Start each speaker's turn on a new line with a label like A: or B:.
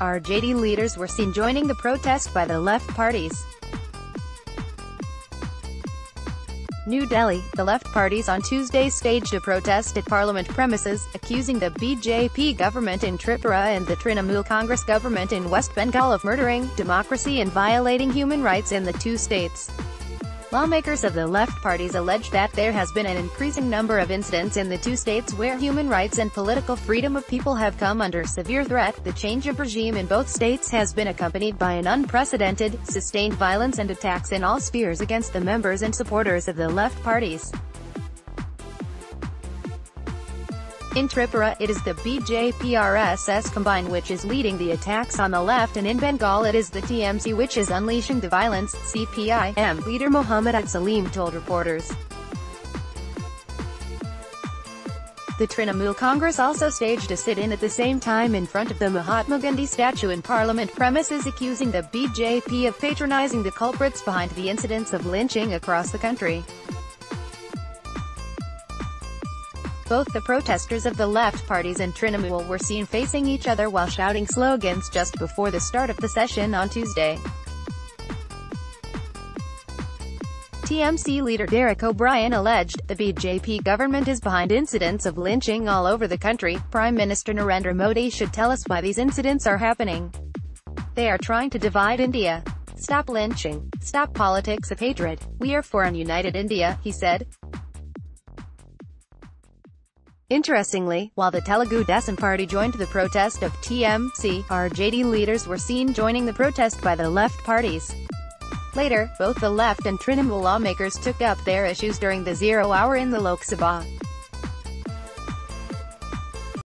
A: RJD leaders were seen joining the protest by the left parties. New Delhi, the left parties on Tuesday staged a protest at parliament premises, accusing the BJP government in Tripura and the Trinamool Congress government in West Bengal of murdering democracy and violating human rights in the two states. Lawmakers of the left parties allege that there has been an increasing number of incidents in the two states where human rights and political freedom of people have come under severe threat. The change of regime in both states has been accompanied by an unprecedented, sustained violence and attacks in all spheres against the members and supporters of the left parties. In Tripura, it is the BJP-RSS combined which is leading the attacks on the left and in Bengal it is the TMC which is unleashing the violence, CPI-M leader Mohammad Salim told reporters. The Trinamool Congress also staged a sit-in at the same time in front of the Mahatma Gandhi statue in parliament premises accusing the BJP of patronizing the culprits behind the incidents of lynching across the country. Both the protesters of the left parties and Trinamool were seen facing each other while shouting slogans just before the start of the session on Tuesday. TMC leader Derek O'Brien alleged, the BJP government is behind incidents of lynching all over the country. Prime Minister Narendra Modi should tell us why these incidents are happening. They are trying to divide India. Stop lynching. Stop politics of hatred. We are for an united India, he said. Interestingly, while the Telugu Desam party joined the protest of TMC, RJD leaders were seen joining the protest by the left parties. Later, both the left and Trinamool lawmakers took up their issues during the zero hour in the Lok Sabha.